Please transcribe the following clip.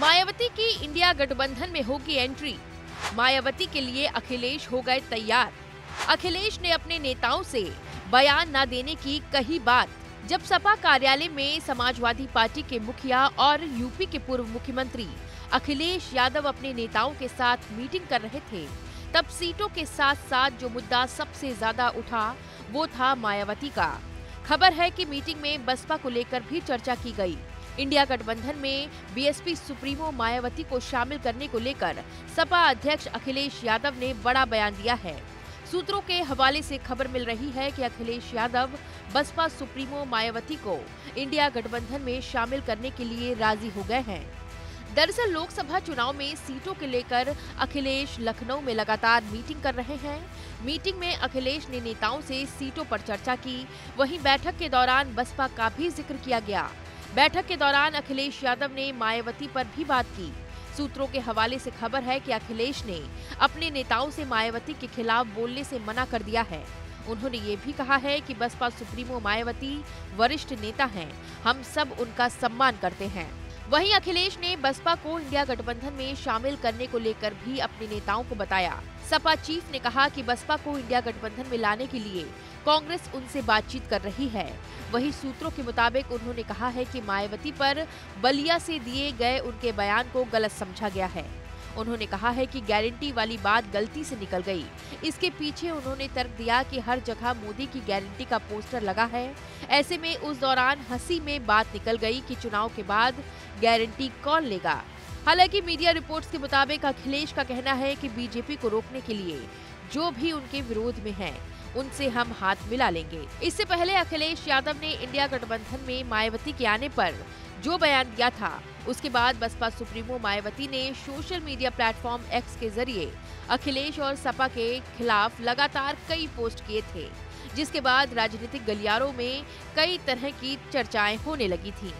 मायावती की इंडिया गठबंधन में होगी एंट्री। मायावती के लिए अखिलेश हो गए तैयार। अखिलेश ने अपने नेताओं से बयान न देने की कही बात, जब सपा कार्यालय में समाजवादी पार्टी के मुखिया और यूपी के पूर्व मुख्यमंत्री अखिलेश यादव अपने नेताओं के साथ मीटिंग कर रहे थे, तब सीटों के साथ साथ जो मुद्दा सबसे ज़्यादा उठा, वो था मायावती का। खबर है कि मीटिंग में बसपा को लेकर भी चर्चा की गई। इंडिया गठबंधन में बीएसपी सुप्रीमो मायावती को शामिल करने को लेकर सपा अध्यक्ष अखिलेश यादव ने बड़ा बयान दिया है। सूत्रों के हवाले से खबर मिल रही है कि अखिलेश यादव बसपा सुप्रीमो मायावती को इंडिया गठबंधन में शामिल करने के लिए राज़ी हो गए हैं। दरअसल लोकसभा चुनाव में सीटों के लेकर अखिलेश लखनऊ में लगातार मीटिंग कर रहे हैं। मीटिंग में अखिलेश ने नेताओं से सीटों पर चर्चा की। वहीं बैठक के दौरान बसपा का भी ज़िक्र किया गया। बैठक के दौरान अखिलेश यादव ने मायावती पर भी बात की। सूत्रों के हवाले से खबर है कि अखिलेश ने अपने नेताओं से मायावती के खिलाफ बोलने से मना कर दिया है। उन्होंने ये भी कहा है कि बसपा सुप्रीमो मायावती वरिष्ठ नेता हैं। हम सब उनका सम्मान करते हैं। वहीं अखिलेश ने बसपा को इंडिया गठबंधन में शामिल करने को लेकर भी अपने नेताओं को बताया। सपा चीफ ने कहा कि बसपा को इंडिया गठबंधन में लाने के लिए कांग्रेस उनसे बातचीत कर रही है। वहीं सूत्रों के मुताबिक उन्होंने कहा है कि मायावती पर बलिया से दिए गए उनके बयान को गलत समझा गया है। उन्होंने कहा है कि गारंटी वाली बात गलती से निकल गई। इसके पीछे उन्होंने तर्क दिया कि हर जगह मोदी की गारंटी का पोस्टर लगा है। ऐसे में उस दौरान हँसी में बात निकल गई कि चुनाव के बाद गारंटी कौन लेगा। हालाँकि मीडिया रिपोर्ट्स के मुताबिक अखिलेश का कहना है कि बीजेपी को रोकने के लिए जो भी उनके विरोध में हैं, उनसे हम हाथ मिला लेंगे। इससे पहले अखिलेश यादव ने इंडिया गठबंधन में मायावती के आने पर जो बयान दिया था। उसके बाद बसपा सुप्रीमो मायावती ने सोशल मीडिया प्लेटफॉर्म एक्स के ज़रिए अखिलेश और सपा के खिलाफ लगातार कई पोस्ट किए थे, जिसके बाद राजनीतिक गलियारों में कई तरह की चर्चाएँ होने लगी थी।